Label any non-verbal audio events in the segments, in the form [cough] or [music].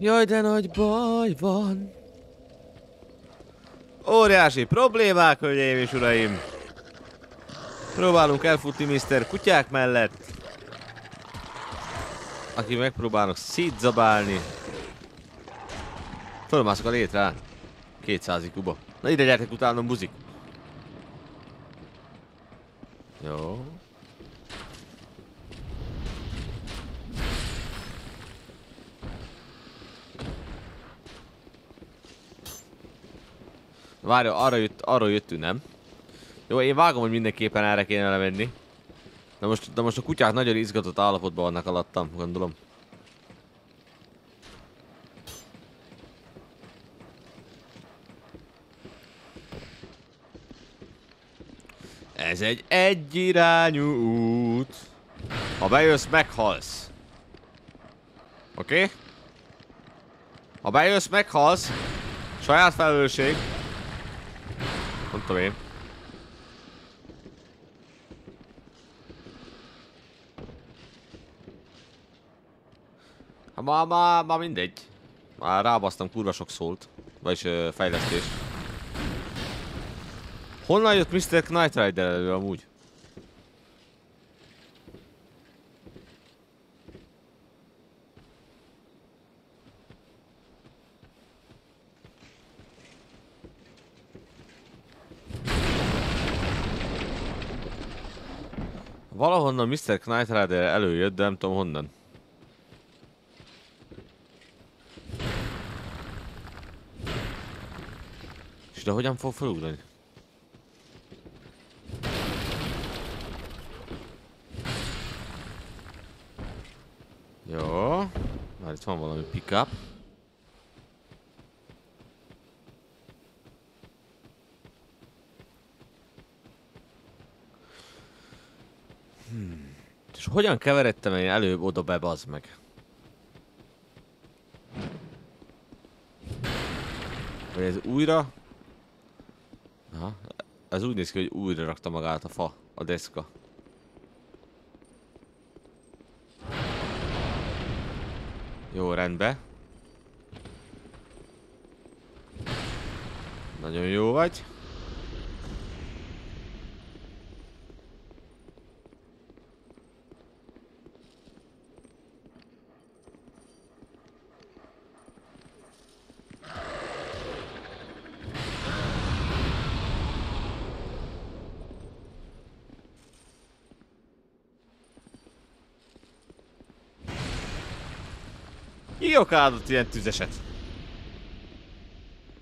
Jaj, de nagy baj van. Óriási problémák, hölgyeim és uraim. Próbálunk elfutni Mr. Kutyák mellett. Aki megpróbálnak szétzabálni. Fölmászok a létre. 200 kuba. Na ide gyertek utánom, buzik. Jó. Várj, arra, jött, arra jöttünk, nem? Jó, én vágom, hogy mindenképpen erre kéne lemenni. De most, de most a kutyák nagyon izgatott állapotban vannak alattam, gondolom. Ez egy egyirányú út. Ha bejössz, meghalsz. Oké? Okay? Ha bejössz, meghalsz. Saját felelősség. Mondtam én. Hát már, már, már mindegy. Már rábasztam, kurva sok szólt. Vagyis fejlesztés. Honnan jött Mr. Knight Rider elő amúgy? Valahonnan Mr. Knight Rider előjött, de nem tudom honnan. És de hogyan fog felugrani? Jó. Már itt van valami pickup. Hmm. És hogyan keveredtem én előbb oda be, bazd meg? Vagy ez újra? Aha. Ez úgy néz ki, hogy újra rakta magát a fa, a deszka. Jó, rendben. Nagyon jó vagy. Ki okádott ilyen tüzeset?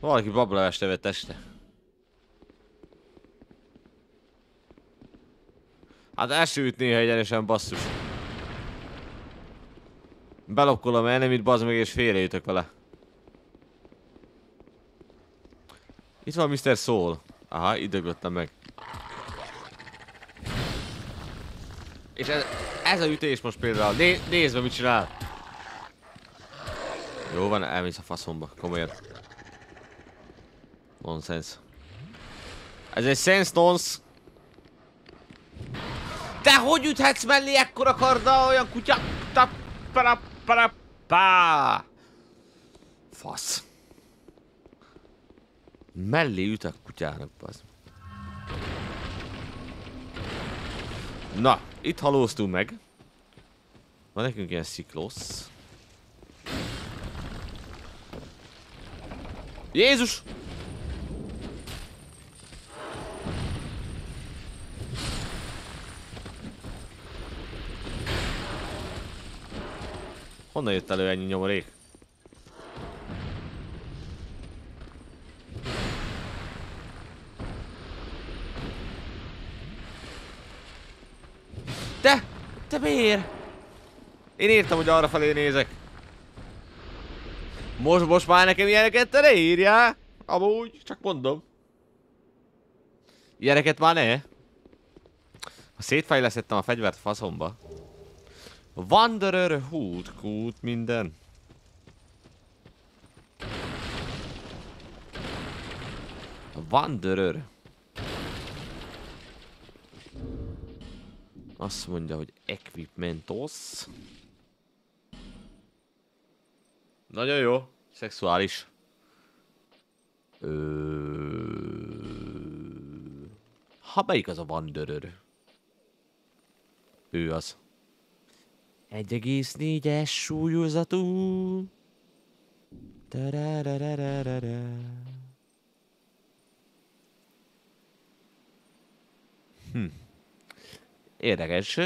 Valaki bablevest evett este. Hát elsőt néha egyenesen basszus. Belokkolom enemit, bazd meg és félreütök vele. Itt van Mr. Soul. Aha, időglöttem meg. És ez, ez a ütés most például. Né nézd meg, mit csinál. Jó van, elmész a faszomba, komolyan. Nonsense. Ez egy sense nonce. De hogy üthetsz mellé ekkora karda olyan kutya? Ta, para, para. Fasz. Mellé ütök kutyának, bazd. Na, itt halóztunk meg. Van nekünk ilyen sziklósz. Jézus! Honnan jött elő ennyi nyomorék? Te! Te miért? Én értem, hogy arra felé nézek. Most, most már nekem ilyeneket te ne írjál. Amúgy, csak mondom. Ilyeneket már ne. Ha szétfejlesztettem a fegyvert faszomba. Wanderer Hood, kút, minden. Wanderer. Azt mondja, hogy equipmentos. Nagyon jó. Szexuális. Ö... Ha melyik az a Wanderer? Ő az. 1,4-es súlyozatú. Hm. Érdekes.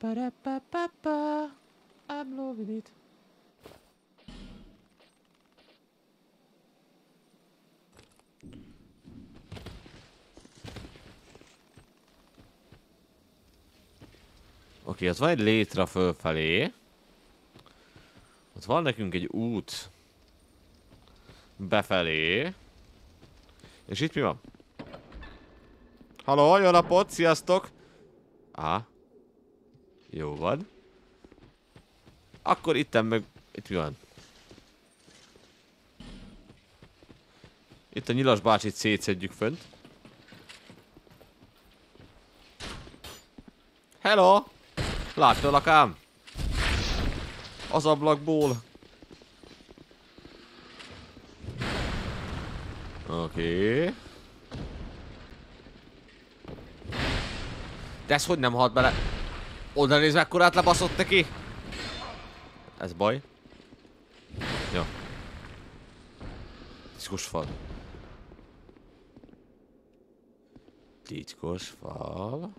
Ba-da-ba-ba-ba. I'm loving it. Oké, okay, ott van egy létre fölfelé. Ott van nekünk egy út. Befelé. És itt mi van? Halló, jó napot, sziasztok! Aha. Jó van. Akkor itten meg... Itt mi van? Itt a nyilas bácsit szétszedjük fönt. Hello! Láttalak ám? Az ablakból. Oké. Okay. De ez hogy nem halt bele? Oda néz mekkorát lebaszott neki? Ez baj. Jó. Titkos fal. Titkos fal.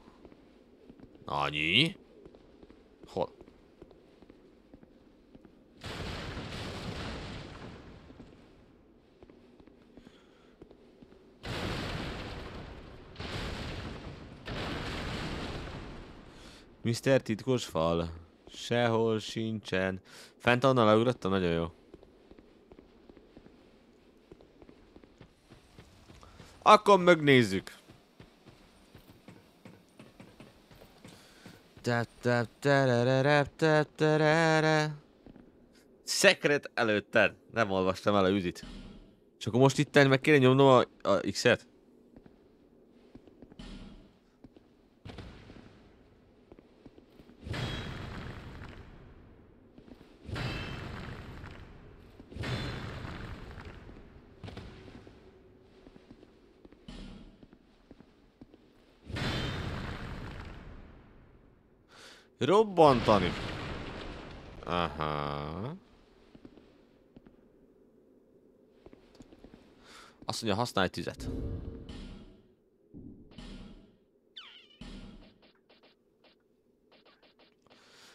Annyi. Hol? Mr. Titkos fal. Sehol sincsen. Fent onnan leugrottam, nagyon jó. Akkor megnézzük. Szekret előtted. Nem olvastam el a üzit. Akkor most itt meg kéne nyomnom a, a X-et? Robbantani. Aha. Azt mondja, használj tüzet.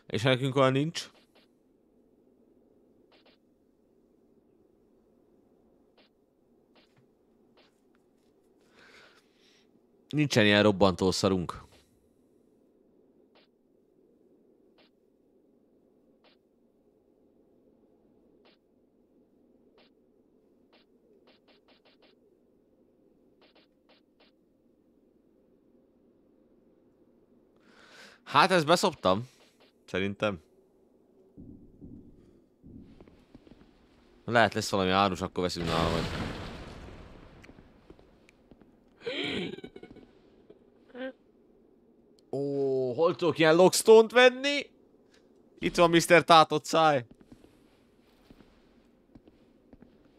És nekünk olyan nincs. Nincsen ilyen robbantószarunk. Hát ezt beszoptam. Szerintem. Lehet lesz valami árus, akkor veszünk nála vagy. Ó, hol tudok ilyen lockstone-t venni? Itt van Mr. Tátott száj.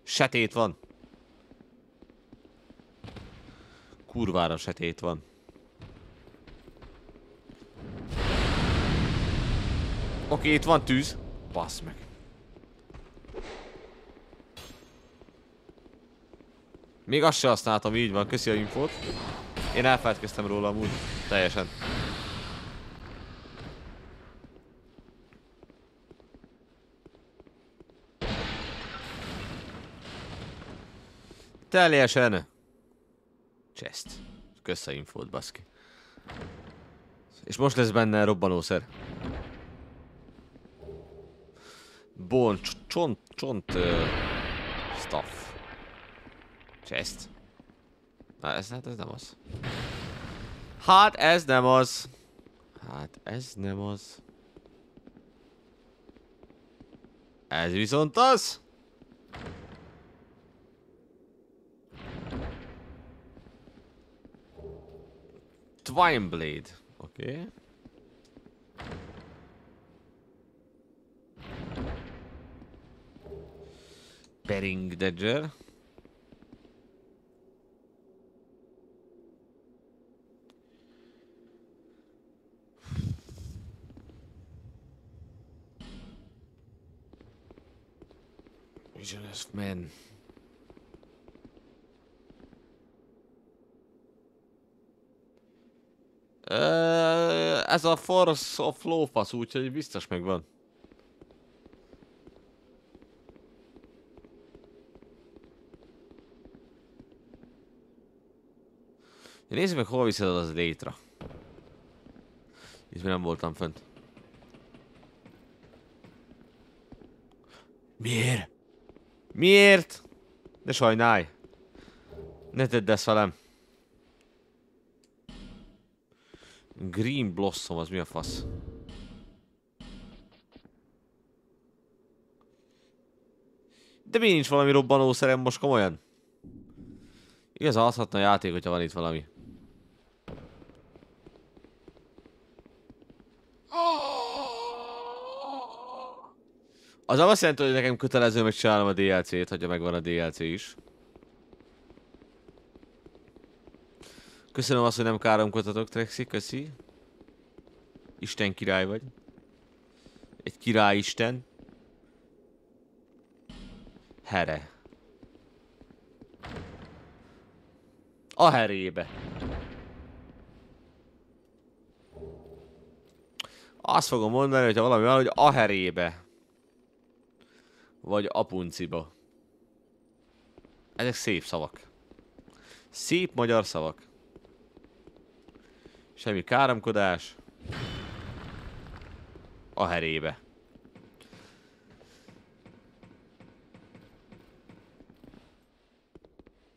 Setét van. Kurvára setét van. Oké, itt van tűz. Basz meg. Még azt se használtam, így van, köszi a infót. Én elfelejtkeztem róla amúgy, teljesen. Teljesen. Chest. Kösz a infót, baszki. És most lesz benne robbanószer. Bone, csont, csont uh, stuff. Chest. Na ez, hát ez nem az. Hát ez nem az. Hát ez nem az. Ez viszont az. Twine Blade. Oké. Okay. Bering Dodger. Visionless Man. Ö, Ez a Force of Lófasz, úgyhogy biztos megvan. Nézzük meg, hol viszed az létre. Itt még nem voltam fönt. Miért? Miért? Ne sajnálj. Ne tedd ezt velem. Green Blossom, az mi a fasz? De mi nincs valami robbanószerem most komolyan? Igaz, adhatna a játék, hogyha van itt valami. Az azt jelenti, hogy nekem kötelező megcsinálnom a DLC-t, hogyha megvan a DLC is. Köszönöm azt, hogy nem káromkodhatok, Trexi, köszi. Isten király vagy. Egy király isten. Here. A herébe. Azt fogom mondani, hogyha valami van, hogy a herébe. Vagy apunciba. Ezek szép szavak. Szép magyar szavak. Semmi káromkodás. A herébe.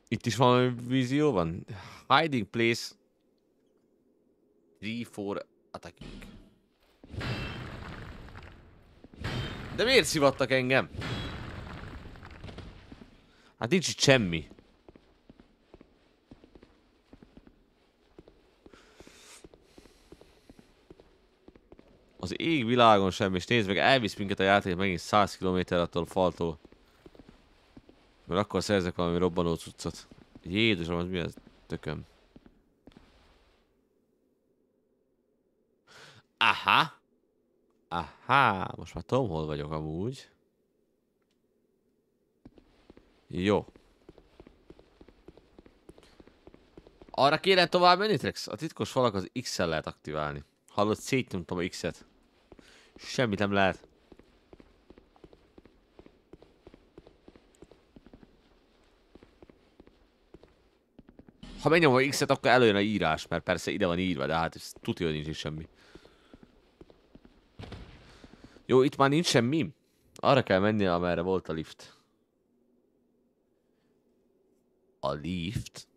Itt is valami vízió van? Hiding place. 3-4 attacking. De miért szivattak engem? Hát nincs itt semmi. Az ég világon semmi, és nézd meg, elvisz minket a játék megint 100 km attól a faltól. Mert akkor szerzek valami robbanó cuccot. Jézusom, az mi ez? Tököm. Aha. Aha, most már tudom, hol vagyok amúgy. Jó. Arra kéne tovább menni, Trex? A titkos falak az X-el lehet aktiválni. Hallod, szétnyomtam a X-et. Semmit nem lehet. Ha megnyomom a X-et, akkor előjön a írás, mert persze ide van írva, de hát ez tudja, hogy nincs is semmi. Jó, itt már nincs semmi. Arra kell menni, amerre volt a lift. A lift?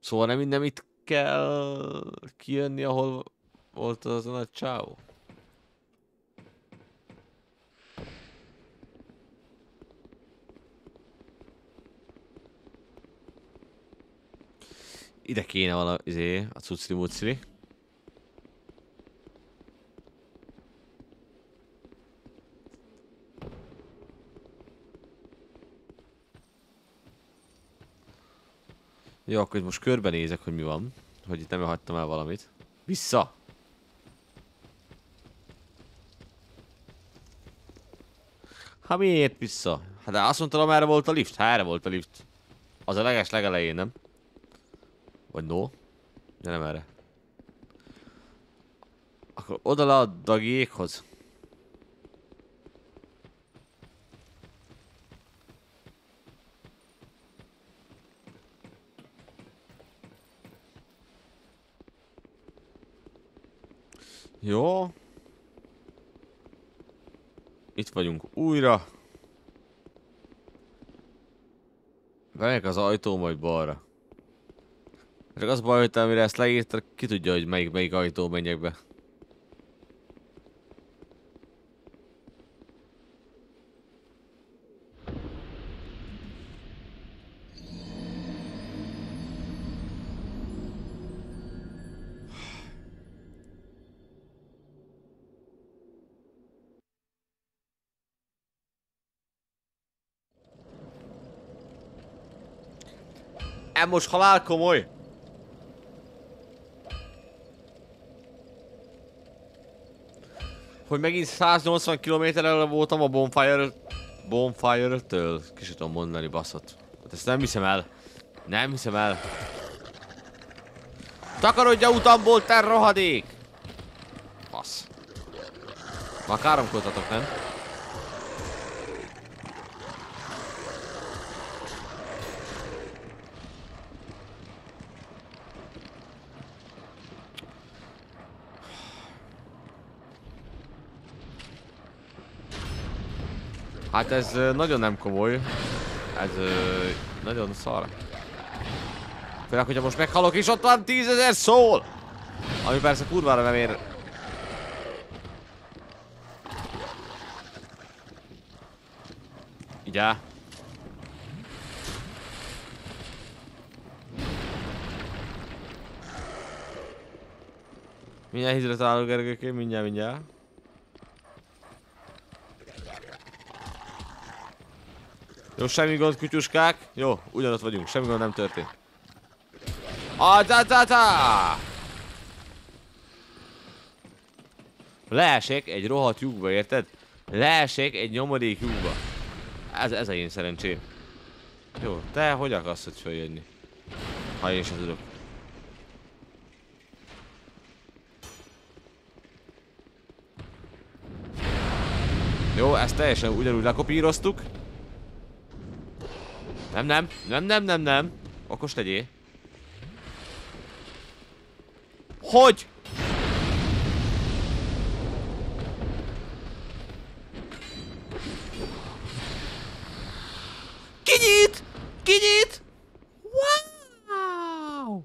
Szóval nem minden itt kell kijönni, ahol volt az a nagy csáó? Ide kéne valami, izé, a cucli mucli. Jó, akkor most körbenézek, hogy mi van. Hogy itt nem hagytam el valamit. Vissza! Hát miért vissza? Hát de azt mondtam, erre volt a lift? Erre volt a lift. Az a leges legelején, nem? Vagy no? De nem erre. Akkor oda le a dagiékhoz. Jó. Itt vagyunk újra. Bemegyek az ajtó, majd balra. Csak az baj, hogy te, amire ezt leírtad, ki tudja, hogy melyik, melyik ajtó menjek be. Nem, most halál komoly. Hogy megint 180 km-re voltam a Bonfire... Bonfire-től? Kicsit tudom mondani, baszott. Hát ezt nem hiszem el. Nem hiszem el. Takarodj a utamból, te rohadék! Basz. Már káromkodtatok, nem? Hát ez nagyon nem komoly. Ez nagyon szar. Főleg, hogyha most meghalok és ott van tízezer szól! Ami persze kurvára nem ér. Áll. Mindjárt hidratálok, Gergőkém, mindjárt, mindjárt. Jó, semmi gond, kutyuskák. Jó, ugyanott vagyunk, semmi gond nem történt. Ah, ta, ta, ta! Leesek egy rohadt lyukba, érted? Leesek egy nyomorék lyukba. Ez, ez a én szerencsém. Jó, te hogy akarsz hogy följönni? Ha én sem tudok. Jó, ezt teljesen ugyanúgy lekopíroztuk. Nem, nem, nem, nem, nem, nem. Okos legyél. Hogy? Kinyit! Kinyit! Wow!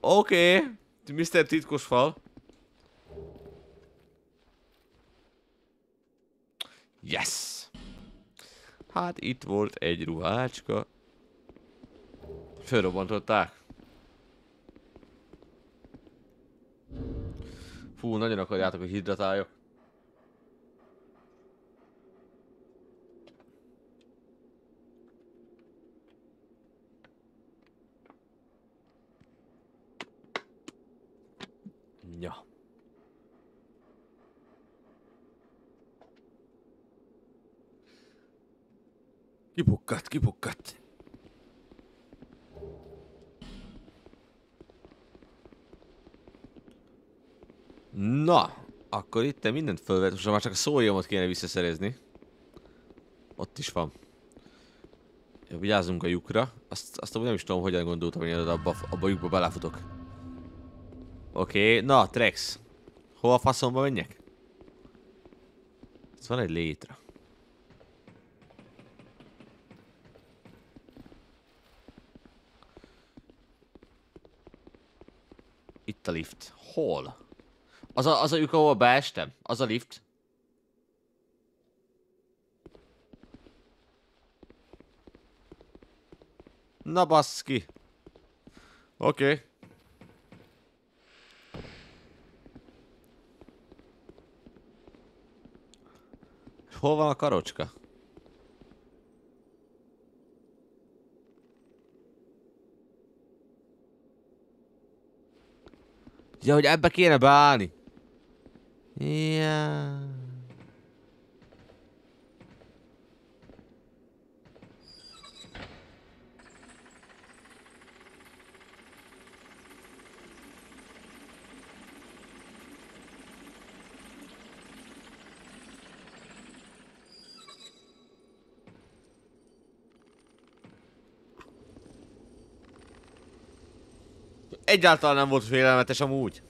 Oké. Okay. Mr. Titkos fal. Hát itt volt egy ruhácska. Fölrobbantották. Fú, nagyon akarjátok, hogy hidratáljak. Ja. Kipukkadt, kipukkadt. Na, akkor itt mindent fölvett, most már csak a szóljamot kéne visszaszerezni. Ott is van. Ja, vigyázzunk a lyukra. Azt, azt nem is tudom, hogyan gondoltam, hogy én abba, abba a lyukba belefutok. Oké, okay. na, Trex. Hova faszomba menjek? Ez van egy létre. Itt a lift. Hol? Az a, az a lyuk, ahol beestem? Az a lift? Na baszki. Oké. Okay. Hol van a karocska? Ja, hogy ebbe kéne beállni. Ja. Egyáltalán nem volt félelmetes amúgy.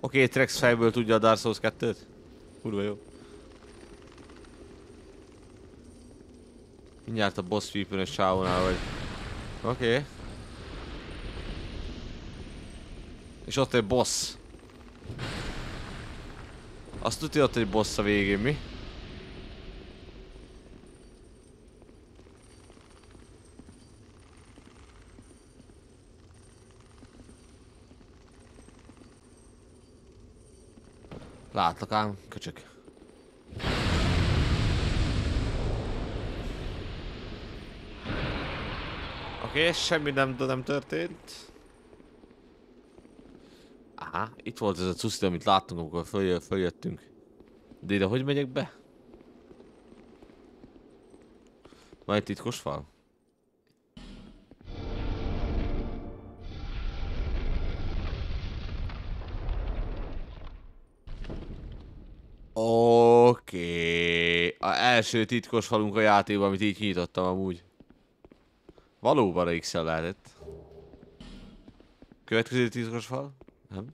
Oké, okay, Trex fejből tudja a Dark Souls 2-t? Kurva jó. Mindjárt a boss weapon sávonál vagy. Oké. Okay. És ott egy boss. Azt tudja ott egy boss a végén, mi? Látlak ám, köcsök. Oké, okay, semmi nem, nem történt. Aha, itt volt ez a cuszti, amit láttunk, amikor följö, följöttünk. De ide hogy megyek be? Van egy titkos fal? Első titkos falunk a játékban, amit így kinyitottam amúgy. Valóban a x lehetett. Következő titkos fal? Nem?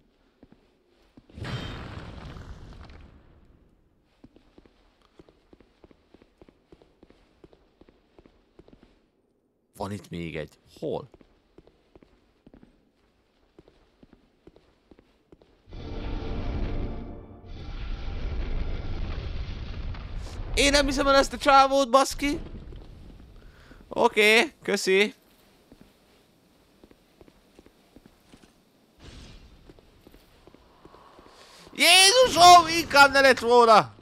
Van itt még egy. Hol? Én nem hiszem el ezt a csávót, baszki. Oké, okay, köszi. Jézusom, inkább ne lett volna.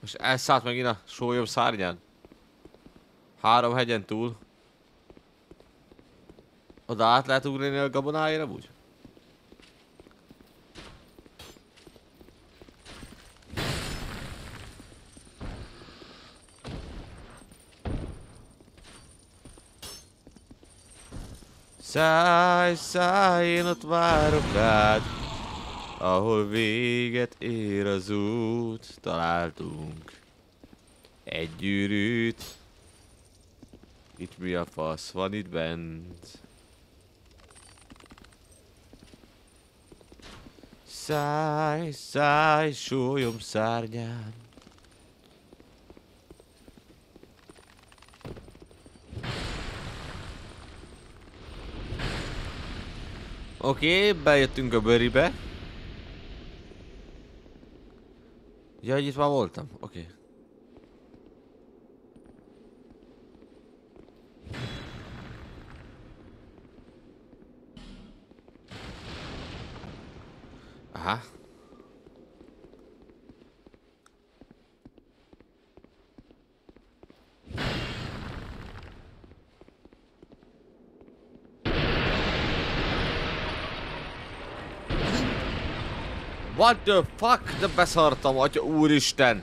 Most elszállt megint a sólyom szárnyán. Három hegyen túl. Oda át lehet ugrani a gabonájára úgy? Szállj, szállj, én ott várok rád. Ahol véget ér az út, találtunk egy gyűrűt. Itt mi a fasz van itt bent? Szállj, szállj, sólyom szárnyán. Oké, okay, bejöttünk a bőribe. Ja, itt már voltam. Oké. Okay. What the fuck? De beszartam, atya úristen!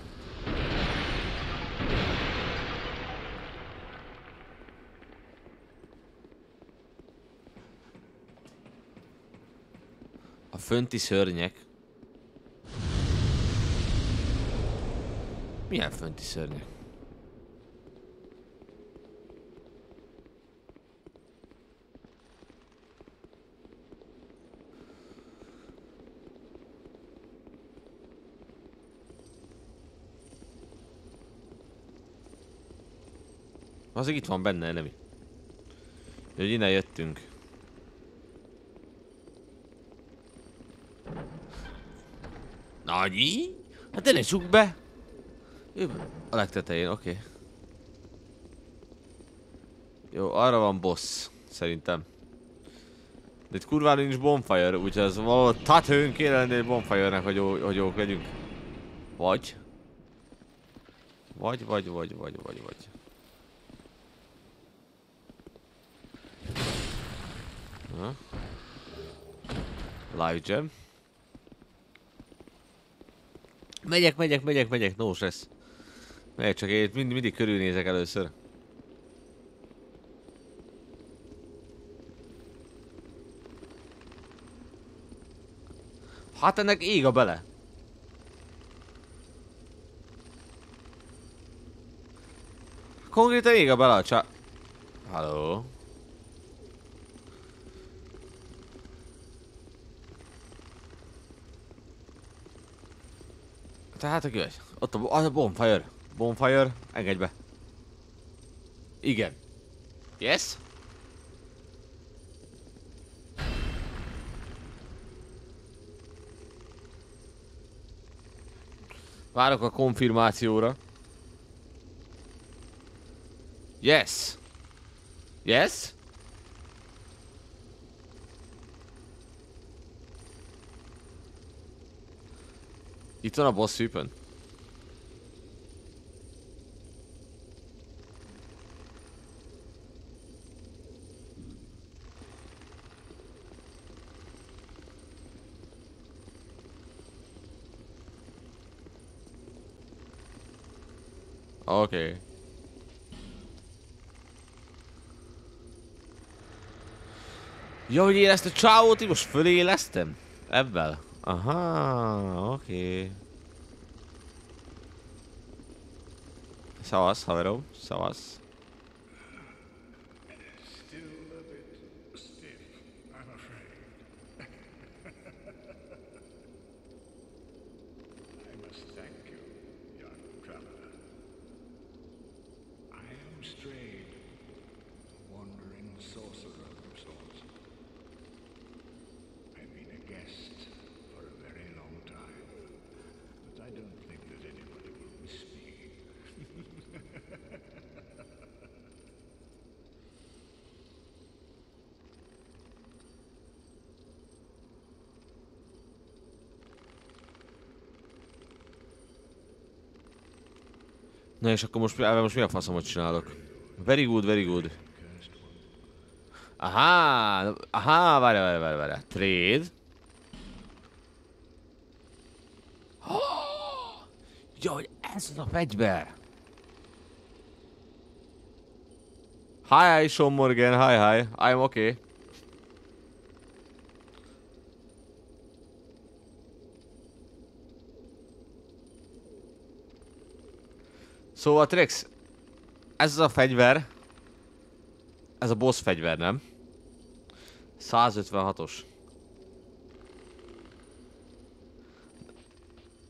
A fönti szörnyek. Milyen fönti szörnyek? Az itt van benne, nem? Hogy innen jöttünk. Nagyi? Hát ne csuk be! A legtetején, oké. Okay. Jó, arra van boss, szerintem. De itt kurvára nincs bonfire, úgyhogy ez valahol tatőn kéne lenni egy bonfire-nek, hogy, jó, hogy jók legyünk. Vagy. Vagy, vagy, vagy, vagy, vagy, vagy. Ha. Live jam. Megyek, megyek, megyek, megyek, no stress. Megyek, csak én mind, mindig körülnézek először. Hát ennek ég a bele. Konkrétan ég a bele a csá... Halló? Tehát aki vagy? Ott a, a bonfire. Bonfire, engedj be. Igen. Yes? Várok a konfirmációra. Yes. Yes? Itt van a boss weapon. Oké. Okay. Ja, hogy én ezt a csávót így most fölélesztem? Ebben? Aha, oké. Okay. Szevasz, haverom, szevasz. Na és akkor most, most mi a faszomot csinálok? Very good, very good. Aha, aha, várj, várj, várj, várj. Trade. Oh, [gasps] jaj, ez az a fegyver. Hi, hi, Sean Morgan, hi, hi, I'm okay. Szóval Trex, ez az a fegyver, ez a boss fegyver, nem? 156-os.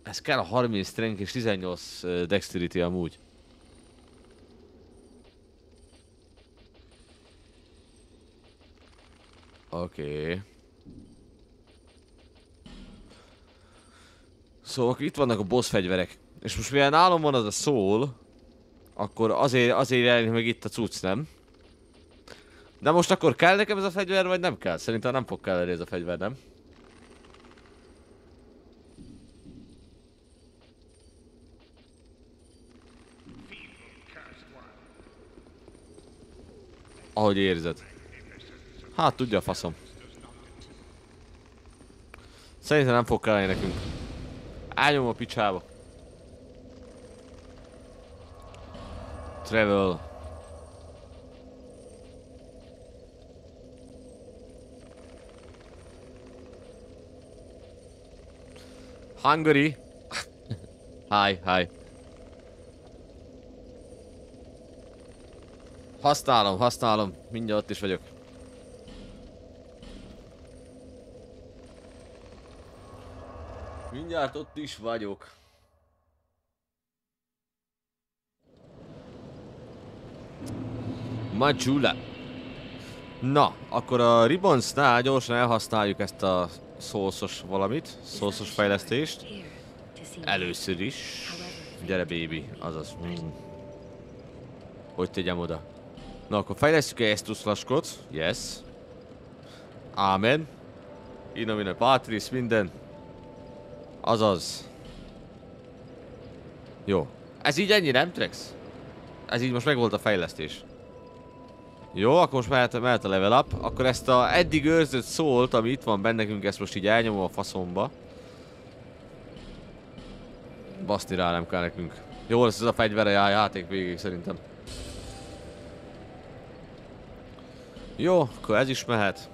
Ez kell a 30 strength és 18 dexterity amúgy. Oké. Okay. Szóval itt vannak a boss fegyverek. És most mivel nálam van az a szól, akkor azért, azért jelenik meg itt a cucc, nem? De most akkor kell nekem ez a fegyver, vagy nem kell? Szerintem nem fog kelleni ez a fegyver, nem? Ahogy érzed. Hát tudja a faszom. Szerintem nem fog kelleni nekünk. Álljom a picsába. Travel. Hungary. [laughs] hi, hi. Használom, használom. Mindjárt ott is vagyok. Mindjárt ott is vagyok. Majula. Na, akkor a Ribbonsnál gyorsan elhasználjuk ezt a szószos valamit, szószos fejlesztést. Először is. Gyere baby, azaz. Mm. Hogy tegyem oda? Na, akkor fejlesztjük -e ezt laskot. Yes. Amen. Inomine Patris, minden. Azaz. Jó. Ez így ennyi, nem Trex? Ez így most megvolt a fejlesztés. Jó, akkor most mehet, mehet a level up. Akkor ezt a eddig őrzött szólt, ami itt van bennekünk, ezt most így elnyomom a faszomba. Baszni rá nem kell nekünk. Jó lesz ez a fegyvere a játék végig szerintem. Jó, akkor ez is mehet.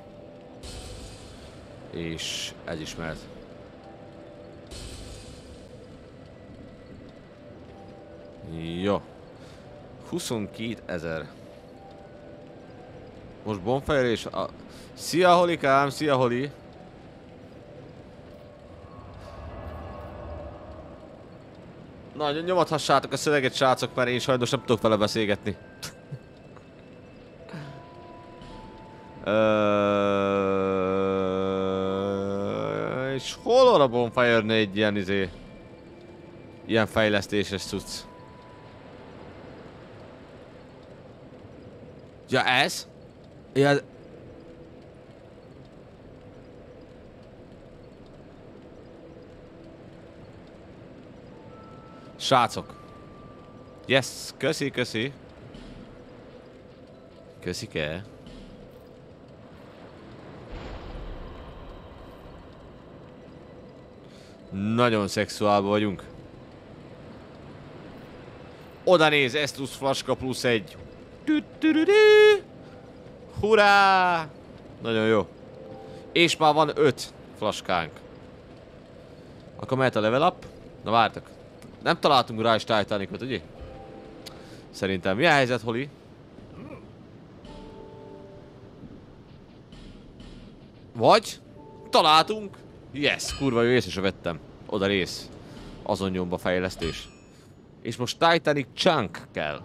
És ez is mehet. Jó. 22 ezer. Most bonfire és a... Szia Holikám, szia Holi! Na, nyomathassátok a szöveget srácok, mert én sajnos nem tudok vele beszélgetni. és hol van a bonfire egy ilyen izé... Ilyen fejlesztéses cucc? Ja, ez? Ja... Srácok. Yes, köszi, köszi. Köszike. Nagyon szexuálban vagyunk. Oda néz, Estus flaska plusz egy. Hurrá! Nagyon jó. És már van öt flaskánk. Akkor mehet a level up. Na vártak. Nem találtunk rá is Titanicot, ugye? Szerintem. Mi a helyzet, Holly? Vagy? Találtunk? Yes, kurva jó, észre vettem. Oda rész. Azon nyomba fejlesztés. És most Titanic Chunk kell.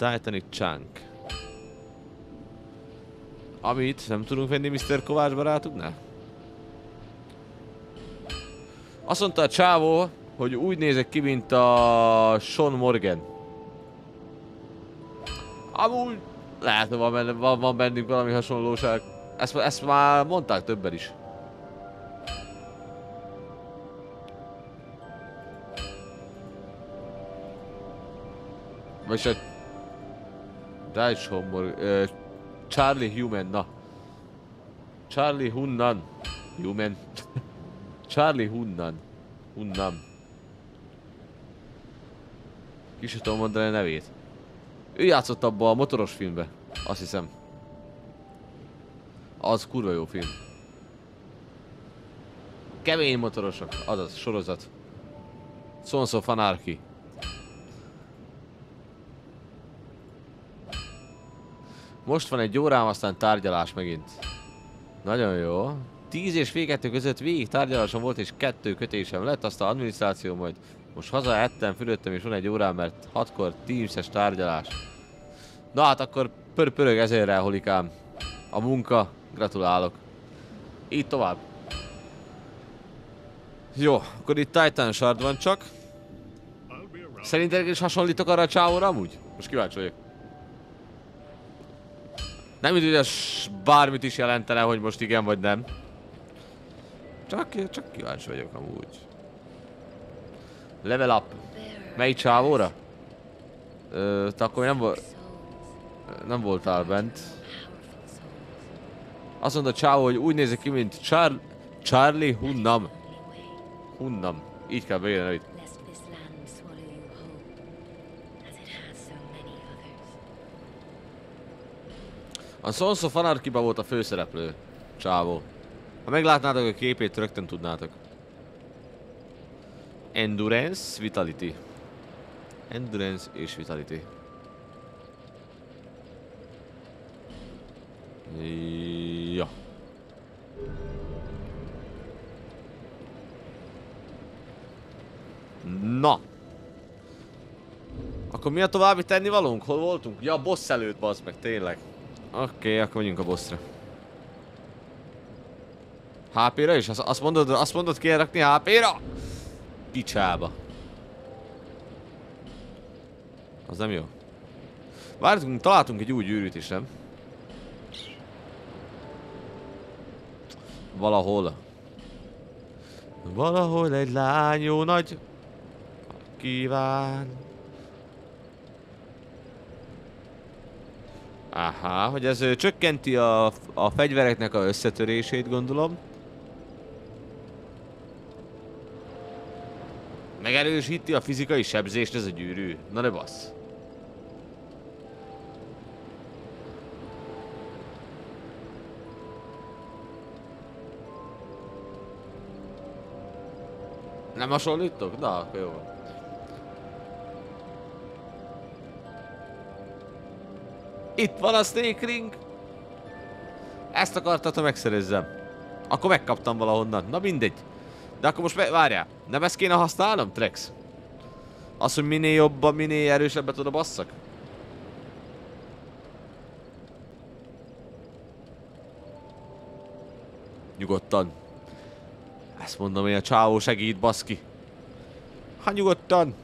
Titanic Chunk. Amit nem tudunk venni Mr. Kovács barátunknál? Azt mondta a csávó, hogy úgy nézek ki, mint a Sean Morgan. Amúgy lehet, hogy van, benne, van, van bennünk valami hasonlóság. Ezt, ezt már mondták többen is. Vagy a... Sean Morgan... Uh, Charlie Human, na. Charlie Hunnan. Human. [laughs] Charlie Hunnan. Hunnam. Ki sem tudom mondani a nevét. Ő játszott abba a motoros filmbe. Azt hiszem. Az kurva jó film. Kemény motorosok. Azaz, sorozat. Sons of Anarchy. Most van egy órám, aztán tárgyalás megint. Nagyon jó. 10 és fél kettő között végig tárgyalásom volt, és kettő kötésem lett, azt a adminisztráció majd most hazaettem, fülöttem, és van egy órám, mert hatkor teams tárgyalás. Na hát akkor pör pörög ezerre, holikám. A munka, gratulálok. Így tovább. Jó, akkor itt Titan Shard van csak. Szerinted is hasonlítok arra a csávóra amúgy? Most kíváncsi vagyok. Nem hogy bármit is jelentene, hogy most igen vagy nem. Csak, csak kíváncsi vagyok amúgy. Level up. Melyik csávóra? Ö, te akkor nem volt... Nem voltál bent. Azt mondta Csávó, hogy úgy nézek ki, mint Char Charlie Hunnam. Hunnam. Így kell beírni itt. A Sons of anarchy volt a főszereplő. Csávó. Ha meglátnátok a képét, rögtön tudnátok. Endurance, Vitality. Endurance és Vitality. Ja. Na. Akkor mi a további tennivalónk? Hol voltunk? Ja, a boss előtt, bazd meg, tényleg. Oké, okay, akkor menjünk a bossra. HP-ra is? Azt, azt mondod, azt mondod kell rakni HP-ra? Picsába. Az nem jó. Várjunk, találtunk egy új gyűrűt is, nem? Valahol. Valahol egy lány jó nagy kíván. Aha, hogy ez ő, csökkenti a, a fegyvereknek a összetörését, gondolom. Megerősíti a fizikai sebzést ez a gyűrű. Na de bassz. Nem hasonlítok? Na, akkor jó. Itt van a Snake Ring. Ezt akartad, ha megszerezzem. Akkor megkaptam valahonnan. Na mindegy. De akkor most várjál. Nem ezt kéne használnom, Trex? Az, hogy minél jobban, minél erősebbet oda basszak? Nyugodtan. Ezt mondom, hogy a csávó segít, baszki. Ha nyugodtan.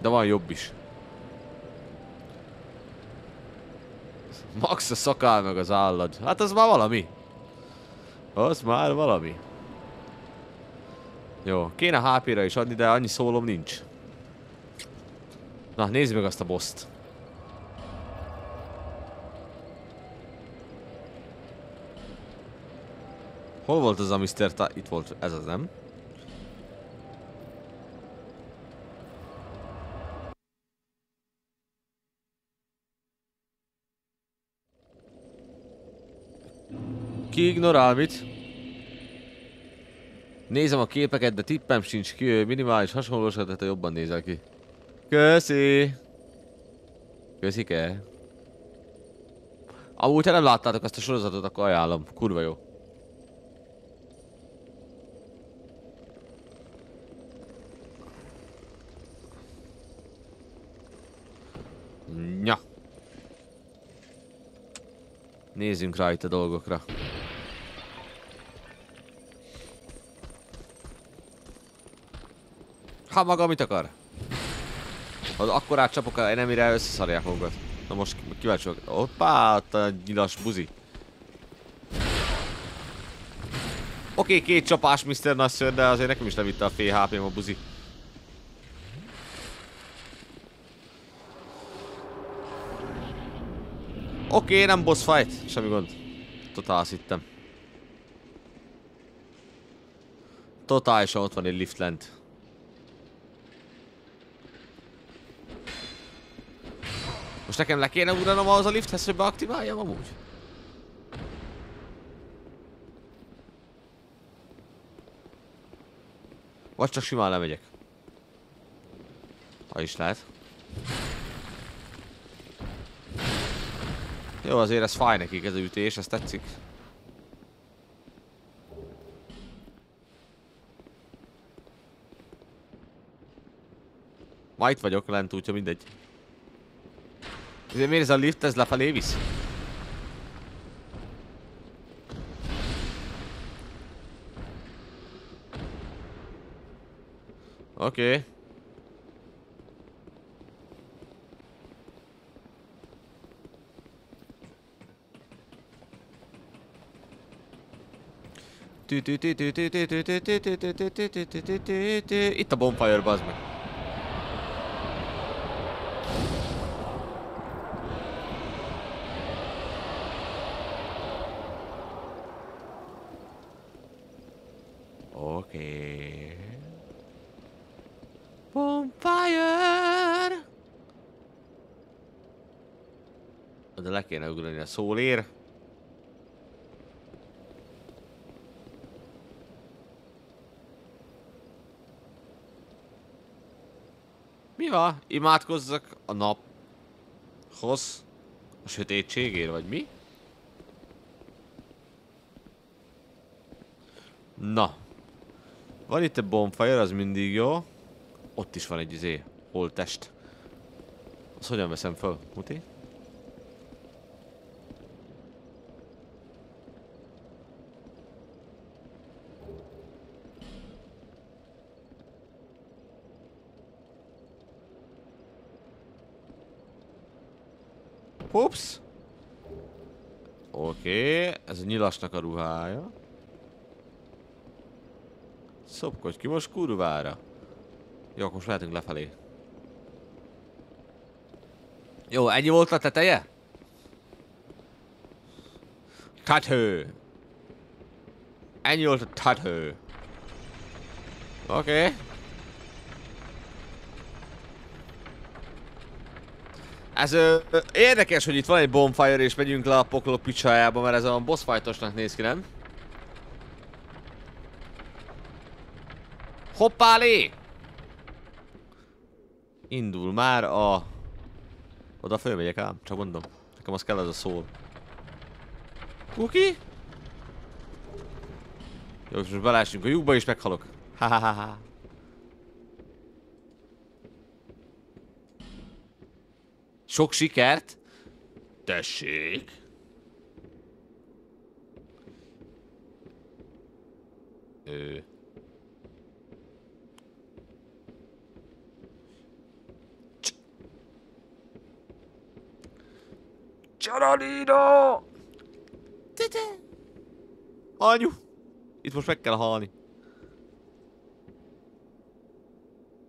De van jobb is. Max a szakál meg az állad. Hát az már valami. Az már valami. Jó, kéne HP-ra is adni, de annyi szólom nincs. Na, nézd meg azt a boszt. Hol volt az a Mr. Ta Itt volt, ez az nem? Ki ignorál mit? Nézem a képeket, de tippem sincs ki, minimális hasonlóság, tehát jobban nézel ki. Köszi! Köszike! Amúgy, ha nem láttátok azt a sorozatot, akkor ajánlom. Kurva jó. Nya. Nézzünk rá itt a dolgokra. Ha maga mit akar? Az akkorát csapok a enemire, összeszarják magukat. Na most kíváncsi vagyok. Hoppá, ott a nyilas buzi. Oké, okay, két csapás Mr. Nasser, de azért nekem is levitte a fél hp a buzi. Oké, okay, nem boss fight. Semmi gond. Totál azt hittem. Totálisan ott van egy lift lent. Most nekem le kéne ugranom ahhoz a lifthez, hogy beaktiváljam amúgy? Vagy csak simán lemegyek. Ha is lehet. Jó, azért ez fáj nekik ez a ütés, ez tetszik. Ma itt vagyok lent, úgyhogy mindegy. Miért ez a lift, ez lefelé visz? Oké. Okay. Itt a bonfire, bazd meg. Oké. Bonfire! De le kéne ugrani a szólér. Mi van? Imádkozzak a naphoz? A sötétségért, vagy mi? Na. Van itt egy bonfire, az mindig jó. Ott is van egy izé, holtest. Azt hogyan veszem föl, Muti? Ups. Oké, okay. ez a nyilasnak a ruhája. Szopkodj ki most kurvára. Jó, akkor most lehetünk lefelé. Jó, ennyi volt a teteje? Tatő. Ennyi volt a tatő. Oké. Okay. Ez ö, érdekes, hogy itt van egy bonfire és megyünk le a poklok picsájába, mert ez a boss fightosnak néz ki, nem? Hoppálé! Indul már a... Oda fölmegyek ám, csak mondom. Nekem az kell ez a szól. Kuki? Jó, most belásunk a lyukba és meghalok. Ha ha ha ha. Sok sikert! Tessék! Ő... Csaranino! Anyu! Itt most meg kell halni.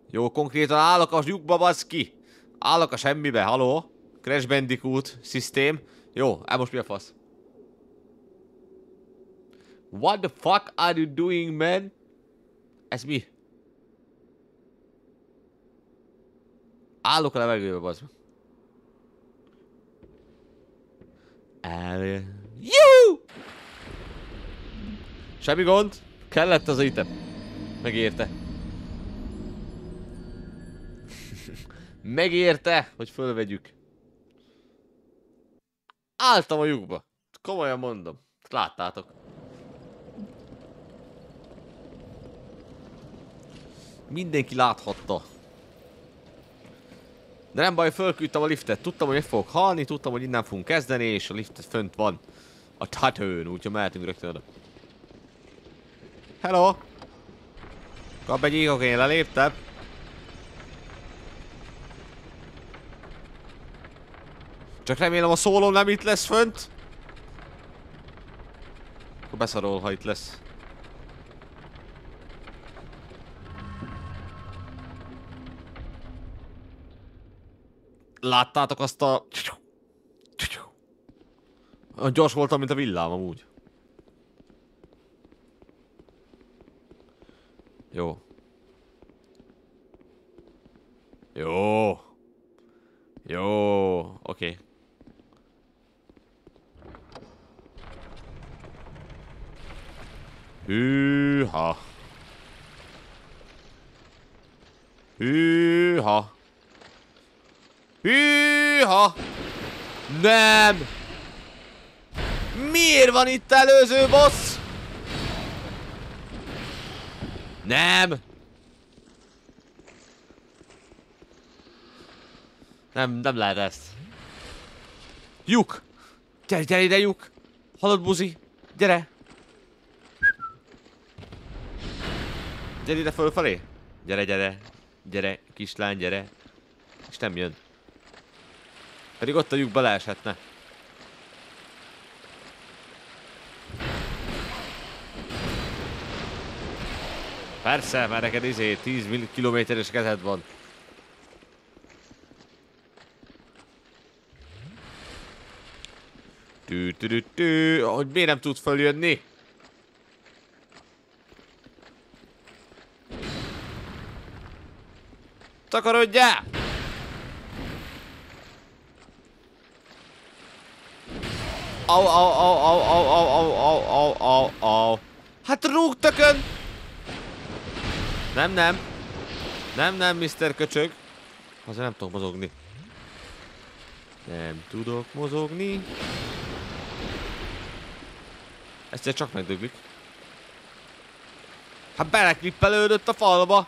Jó, konkrétan állok a lyukba, baszki. Állok a semmibe, haló? Crash Bandicoot szisztém. Jó, hát most mi a fasz? What the fuck are you doing, man? Ez mi? Állok a levegőbe, bazd. El... Jú! Semmi gond. Kellett az item. Megérte. Megérte, hogy fölvegyük. Álltam a lyukba. Komolyan mondom. Láttátok. Mindenki láthatta. De nem baj, fölküldtem a liftet. Tudtam, hogy meg fogok halni, tudtam, hogy innen fogunk kezdeni, és a liftet fönt van. A tatőn, úgyhogy mehetünk rögtön oda. Hello! Kap egy ígok, én leléptem. Csak remélem a szóló nem itt lesz fönt. Akkor beszarol, ha itt lesz. Láttátok azt a... A gyors voltam, mint a villám amúgy. Jó. Jó. Jó. Oké. Okay. Hűha. Hűha. Hűha! Nem! Miért van itt előző boss? Nem! Nem, nem lehet ezt. Lyuk! Gyere, gyere ide, lyuk! Hallod, buzi? Gyere! Gyere ide fölfelé! Gyere, gyere! Gyere, kislány, gyere! És nem jön. Pedig ott a lyuk beleeshetne. Persze, mert neked izé 10 kilométeres kezed van. Tű, tű, tű, tű, hogy miért nem tud följönni? Takarodjál! Au, au, au, au, au, au, au, au, au, au. Hát rúgtakön! Nem, nem. Nem, nem, Mr. Köcsög. Azért nem tudok mozogni. Nem tudok mozogni. Ezt csak megdöglik. Hát beleklippelődött a falba.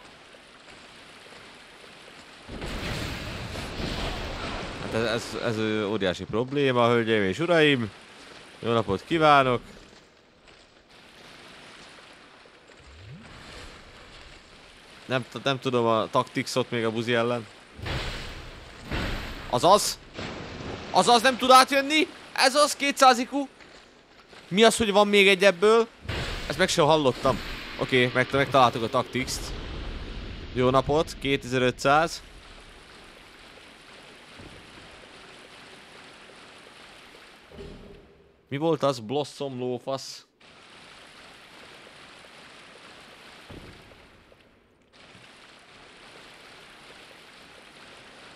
Hát ez, ez, ez óriási probléma, hölgyeim és uraim. Jó napot kívánok! Nem, nem tudom a taktixot még a buzi ellen. Azaz! Azaz nem tud átjönni! Ez az 200 IQ! Mi az, hogy van még egy ebből? Ezt meg sem hallottam. Oké, okay, meg, megtaláltuk a taktixt. Jó napot, 2500. Mi volt az? Blossom lófasz?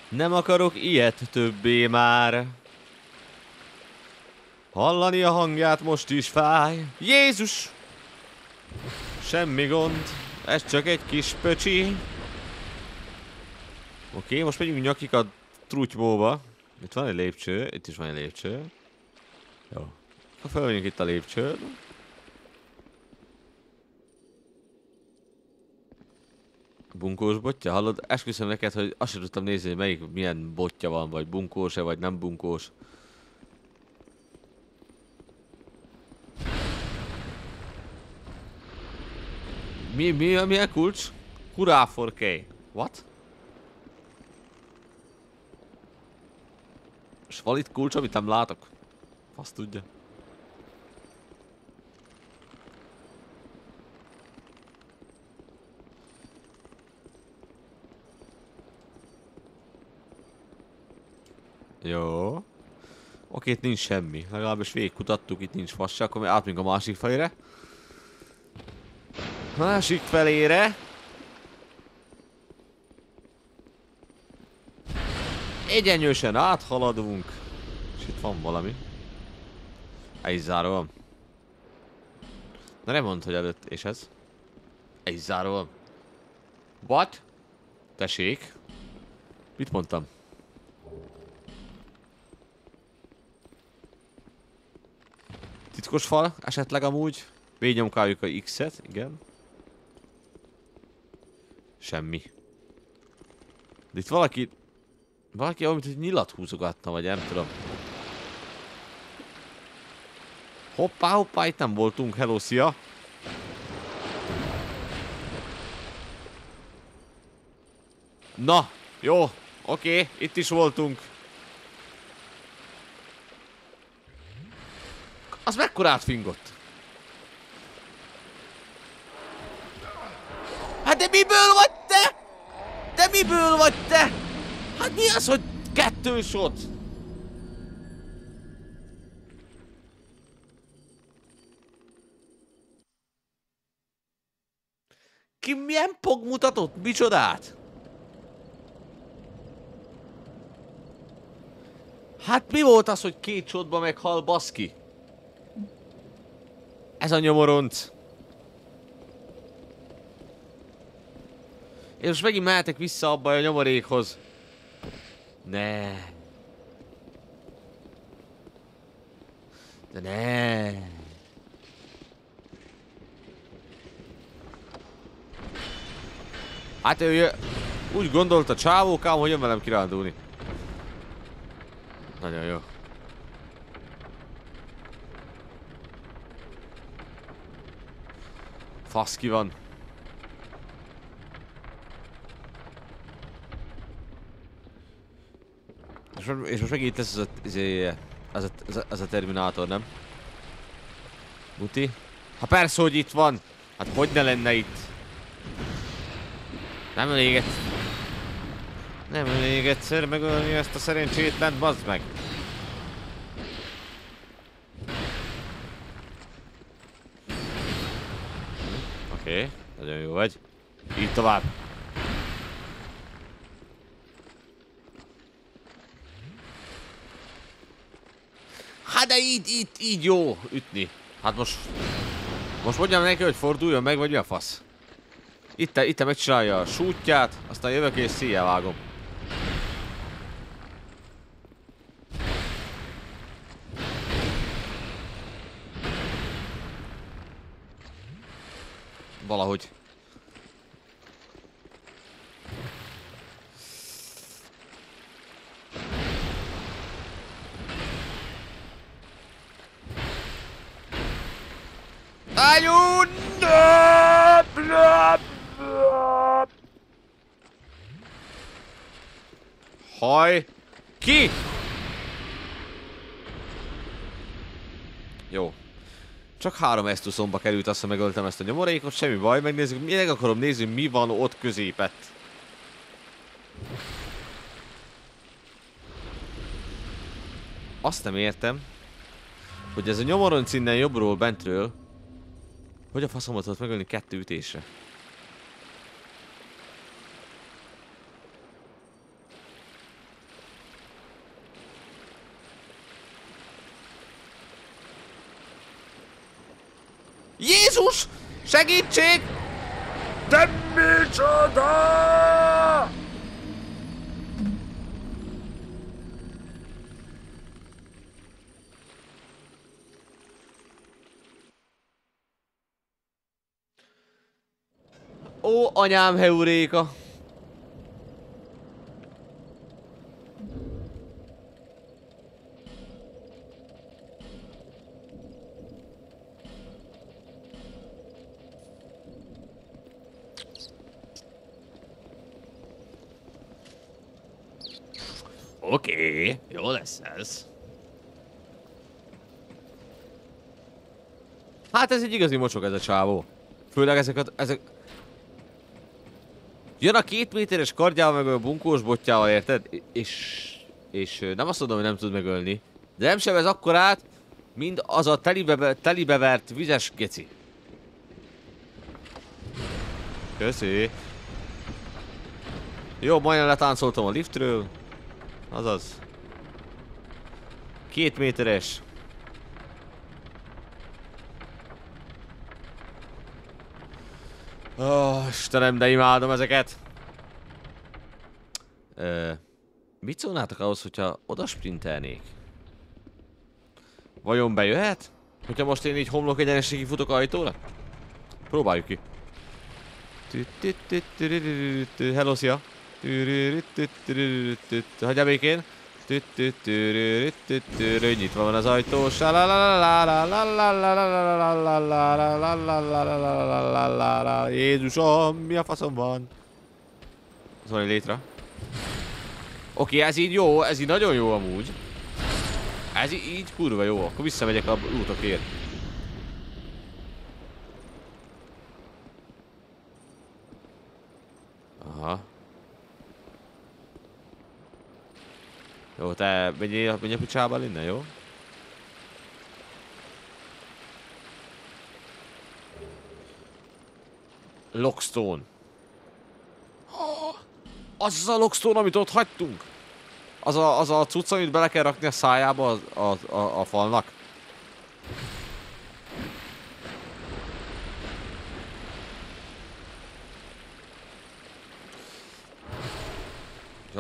Nem akarok ilyet többé már. Hallani a hangját most is fáj. Jézus! Semmi gond. Ez csak egy kis pöcsi. Oké, okay, most megyünk nyakik a trutymóba. Itt van egy lépcső, itt is van egy lépcső. Jó. Akkor felmegyünk itt a lépcsőn. Bunkós botja? Hallod? Esküszöm neked, hogy azt sem tudtam nézni, hogy melyik milyen botja van, vagy bunkós-e, vagy nem bunkós. Mi, mi, milyen kulcs? Hurrá 4K. What? És van itt kulcs, amit nem látok? Azt tudja. Jó. Oké, itt nincs semmi. Legalábbis végigkutattuk, itt nincs fasz, akkor átmink a másik felére. Másik felére. Egyenlősen áthaladunk. És itt van valami. Is zárva van. Na nem mondd, hogy előtt, és ez? Is zárva van. What? Tessék. Mit mondtam? Titkos fal, esetleg amúgy. Végnyomkáljuk a X-et, igen. Semmi. De itt valaki... Valaki olyan, mint hogy nyilat húzogatna, vagy nem tudom. Hoppá, hoppá, itt nem voltunk. Hello, szia! Na, jó, oké, itt is voltunk. Az mekkorát fingott? Hát de miből vagy te? De miből vagy te? Hát mi az, hogy kettős ott? Ki milyen pog mutatott? Micsodát? Hát mi volt az, hogy két csodba meghal baszki? Ez a nyomoronc. És most megint mehetek vissza abba a nyomorékhoz. Ne. De ne. Hát ő úgy gondolta csávókám, hogy jön velem kirándulni. Nagyon jó. Fasz ki van. És és most megint lesz az a, az a, az a, az a, Terminátor, nem? Muti? Ha persze, hogy itt van! Hát hogy ne lenne itt? Nem elég Nem elég egyszer megölni ezt a szerencsétlen, bazd meg! Oké, okay, nagyon jó vagy. Így tovább. Hát de így, így, így jó ütni. Hát most... Most mondjam neki, hogy forduljon meg, vagy mi a fasz? Itt, itt megcsinálja a sútját, aztán jövök és szíjjel vágom. Valahogy. Ayun! Haj! Ki! Jó. Csak három esztuszomba került, azt megöltem ezt a nyomorékot, semmi baj, megnézzük, meg akarom nézni, mi van ott középett. Azt nem értem, hogy ez a nyomoronc innen jobbról, bentről, hogy a faszomat tudott megölni kettő ütésre. Jézus! Segítség! De micsoda! Ó, anyám heuréka! Oké, okay, jó lesz ez. Hát ez egy igazi mocsok ez a csávó. Főleg ezek a, ezek... Jön a két méteres kardjával meg a bunkós botjával, érted? És... És nem azt mondom, hogy nem tud megölni. De nem sebez akkorát, mint az a telibe, telibevert vizes geci. Köszi. Jó, majdnem letáncoltam a liftről. Azaz. Két méteres. Oh, Istenem, de imádom ezeket. Ö, mit szólnátok ahhoz, hogyha oda sprintelnék? Vajon bejöhet? Hogyha most én így homlok egyenesen kifutok ajtóra? Próbáljuk ki. Hello, szia! Hagyjál békén! Nyitva van az ajtó. Jézusom, mi a faszom van? Az van egy létre. Oké, ez így jó, ez így nagyon jó amúgy. Ez így, kurva jó, akkor visszamegyek a útokért. Aha. Jó, te menjél, menj a picsába innen, jó? Lockstone. Oh, az az a Lockstone, amit ott hagytunk. Az a, az a cucc, amit bele kell rakni a szájába a, a, a, a falnak.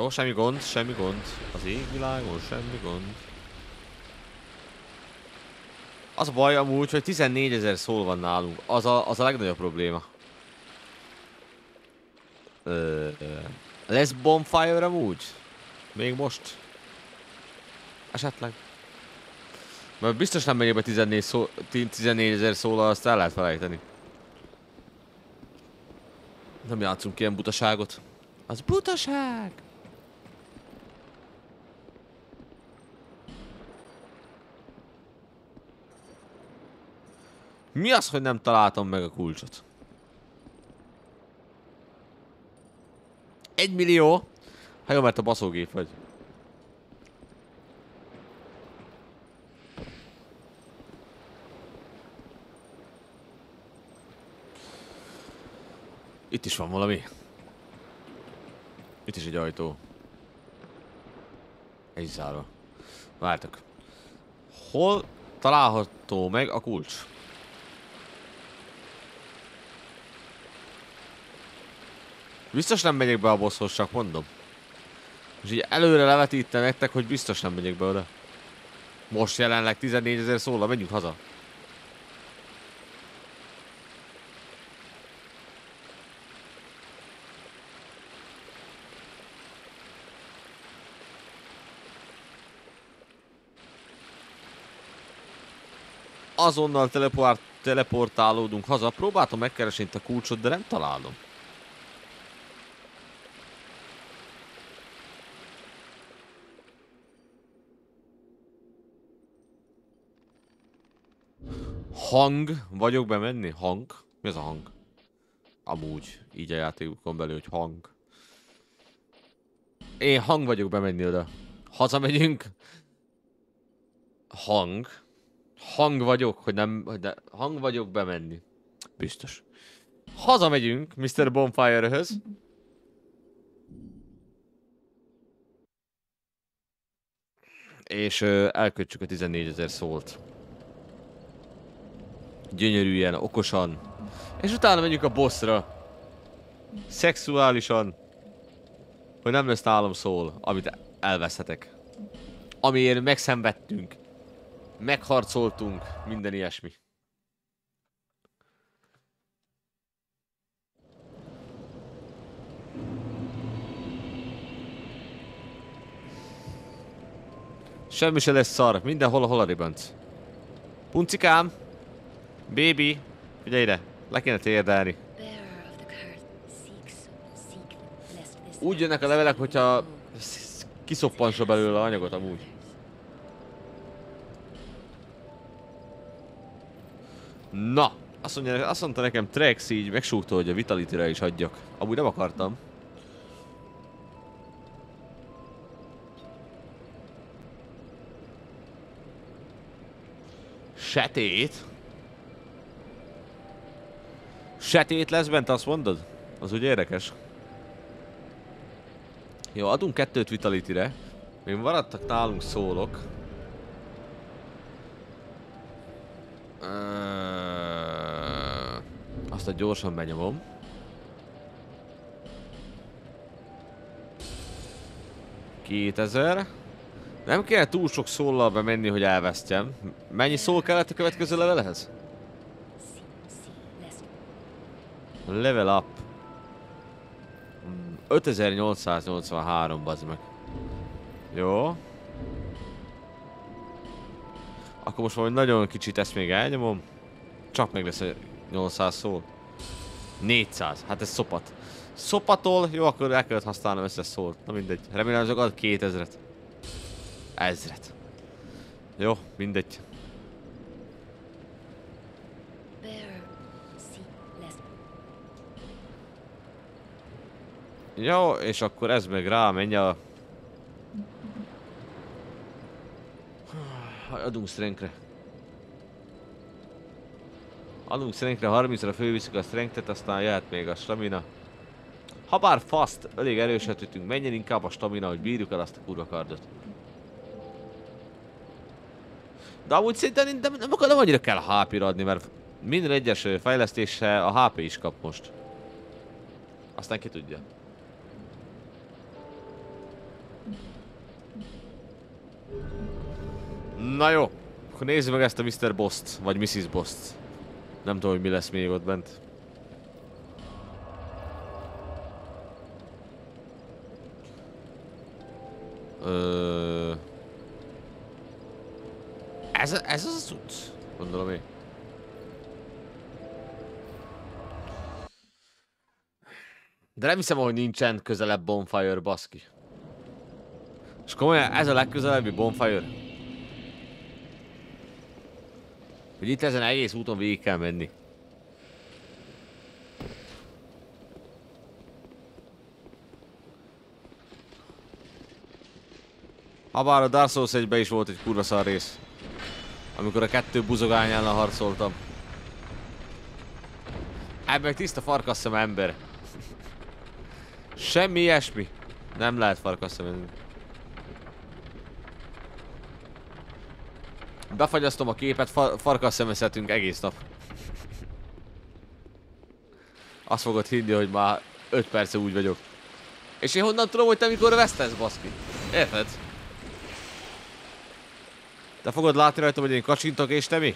Semmi gond, semmi gond. Az égvilágon semmi gond. Az a baj amúgy, hogy 14 ezer szól van nálunk. Az a, az a legnagyobb probléma. Ö. Lesz bonfire amúgy? Még most? Esetleg? Mert biztos nem megyek be 14, szó, 14 ezer szóla, azt el lehet felejteni. Nem játszunk ilyen butaságot. Az butaság! Mi az, hogy nem találtam meg a kulcsot? Egy millió? Ha jó, mert a baszógép vagy. Itt is van valami. Itt is egy ajtó. Egy zárva. Vártak. Hol található meg a kulcs? Biztos nem megyek be a bosshoz, csak mondom. És így előre levetítem nektek, hogy biztos nem megyek be oda. Most jelenleg 14 ezer szóla, menjünk haza. Azonnal teleport, teleportálódunk haza. Próbáltam megkeresni a kulcsot, de nem találom. Hang vagyok bemenni? Hang? Mi az a hang? Amúgy, így a játékokon belül, hogy hang. Én hang vagyok bemenni oda. Hazamegyünk. Hang. Hang vagyok, hogy nem... Hogy de hang vagyok bemenni. Biztos. Hazamegyünk Mr. Bonfire-höz. És ö, a 14 ezer szólt gyönyörűen, okosan. És utána megyünk a bossra. Szexuálisan. Hogy nem lesz nálam szól, amit elveszhetek. Amiért megszenvedtünk. Megharcoltunk, minden ilyesmi. Semmi se lesz szar, mindenhol a halaribanc. Puncikám! Baby, figyelj ide, le kéne térdelni. Úgy jönnek a levelek, hogyha kiszoppansa belőle anyagot amúgy. Na, azt, mondja, azt mondta nekem Trex így megsúgta, hogy a vitality is adjak. Amúgy nem akartam. Setét. Setét lesz bent, azt mondod? Az ugye érdekes. Jó, adunk kettőt Vitality-re. Még maradtak nálunk szólok. Azt a gyorsan benyomom. Kétezer. Nem kell túl sok szóllal bemenni, hogy elvesztjem. Mennyi szól kellett a következő levelhez? Level up. 5883, bazd meg. Jó. Akkor most valami nagyon kicsit ezt még elnyomom. Csak meg lesz 800 szó. 400. Hát ez szopat. Szopatol. Jó, akkor el kellett használnom összes szót. Na mindegy. Remélem azok ad 2000-et. Ezret. Jó, mindegy. Jó, és akkor ez meg rá menj a... Adunk strength-re. Adunk strength-re 30-ra főviszük a strength aztán jöhet még a stamina. Habár fast, elég erősödtünk, menjen inkább a stamina, hogy bírjuk el azt a kurva kardot. De amúgy szerintem nem, nem, nem annyira kell HP-ra adni, mert minden egyes fejlesztése a HP is kap most. Aztán ki tudja. Na jó, akkor nézzük meg ezt a Mr. Bost, vagy Mrs. Bost. Nem tudom, hogy mi lesz még ott bent. Ez, ez az út, gondolom én. De nem hiszem, hogy nincsen közelebb Bonfire, baszki. És komolyan, ez a legközelebbi Bonfire? Hogy itt ezen egész úton végig kell menni. Habár a Dark Souls 1 is volt egy kurva szar rész. Amikor a kettő buzogányánál harcoltam. Ebben meg tiszta farkasszem ember. Semmi ilyesmi. Nem lehet farkasszem. Befagyasztom a képet, fa farkasszemeszetünk egész nap. Azt fogod hinni, hogy már 5 perce úgy vagyok. És én honnan tudom, hogy te mikor vesztesz, baszki? Érted? Te fogod látni rajta, hogy én kacsintok és te mi?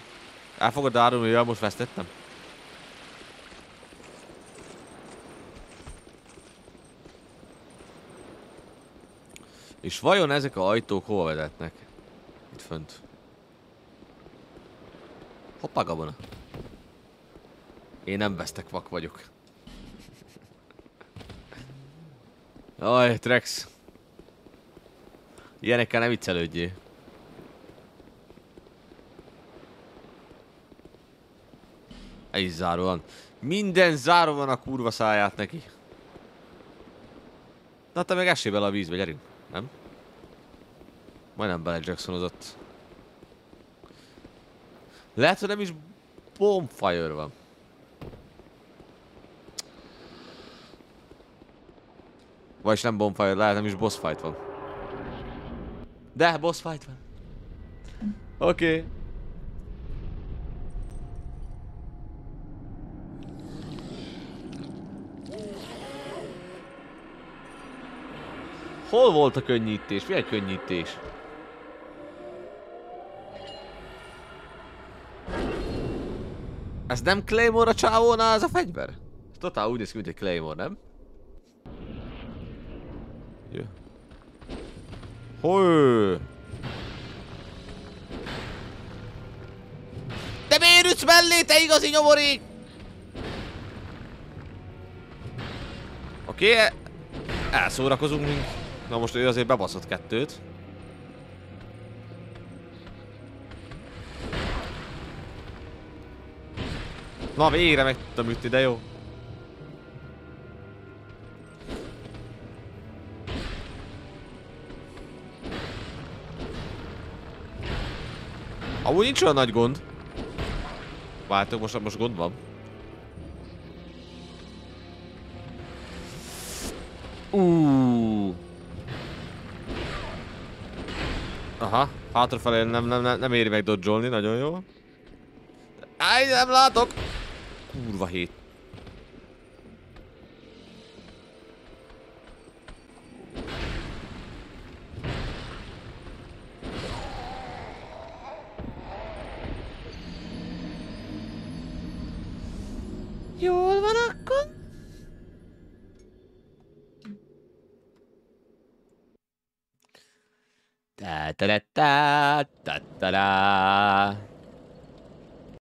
El fogod árulni, hogy most vesztettem? És vajon ezek a ajtók hova vezetnek? Itt fönt. Hoppá, gabona. Én nem vesztek vak vagyok. Aj, Trex. Ilyenekkel nem viccelődjél. Ez is záró van. Minden záró van a kurva száját neki. Na te meg esély bele a vízbe, gyerünk. Nem? Majdnem bele Jacksonozott. Lehet, hogy nem is bombfire van. Vagyis nem bombfire, lehet nem is boss fight van. De, boss fight van. Oké. Okay. Hol volt a könnyítés? Milyen könnyítés? Ez nem Claymore a csávónál ez a fegyver? Totál úgy néz ki, mint egy Claymore, nem? Jó. Hogy? Te miért ütsz mellé, te igazi nyomorék? Oké, okay, elszórakozunk mink. Na most ő azért bebaszott kettőt. Na végre meg tudtam ütni, de jó. Amúgy nincs olyan nagy gond. Vártok, most, most gond van. Uh. Aha, hátrafelé nem, nem, nem, nem éri meg dodge nagyon jó. Áj, nem látok! Kurva hét. Jól van akkor? Ta ta